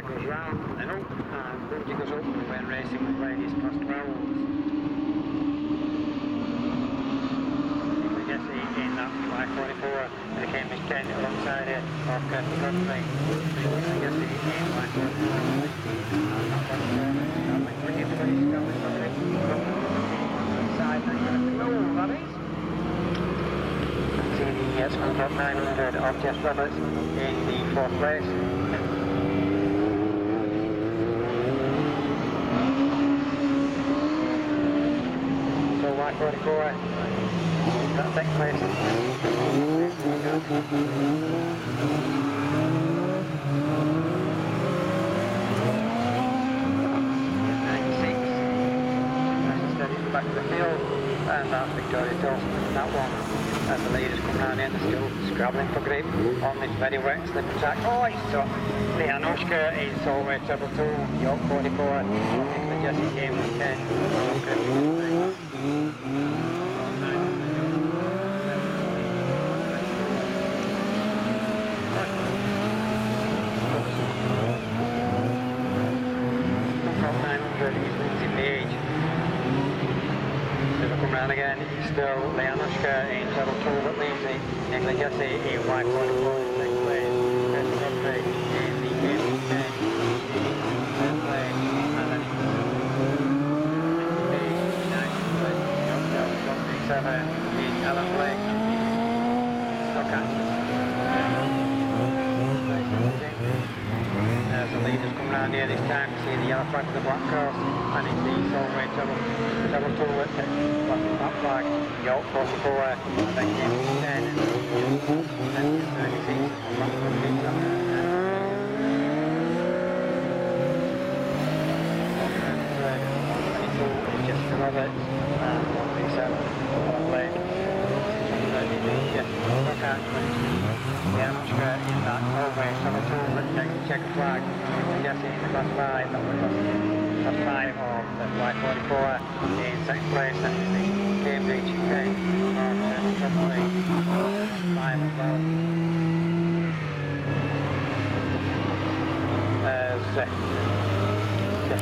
flag goes round and up, and goes up when racing with ladies past 12s. Jesse in that Y44 and the Cambridge 10 alongside it of Kirsten Godfrey. Jesse in y Yes, from top 900 of Jess Roberts in the fourth place. So Y44 that second. Back to the field, and that's Victoria Dawson. That one, as the leaders come round in, still scrabbling for grip on this very wet slippery track. Oh, he's so. Leanushka is treble two, York 44, Nicola Jesse James 10. Top 900 is Lindsay Page. If I come round again, Leanushka in treble two that Jesse in Y44 in second place. Kirsten Godfrey in 7 in Allen Lake, Stockton. There's a lead that's coming around here this time. You see the yellow flag with the black cross and it's the Solway double, double two with it. Black, flag, York 44, and then James 10, and look at yeah, I'm in that hallway, so the two that check, check the flag. Jesse in the class 5, that was class 5 of the Y44 in second place, and the Cambridge 10 of 5 as well. As uh, the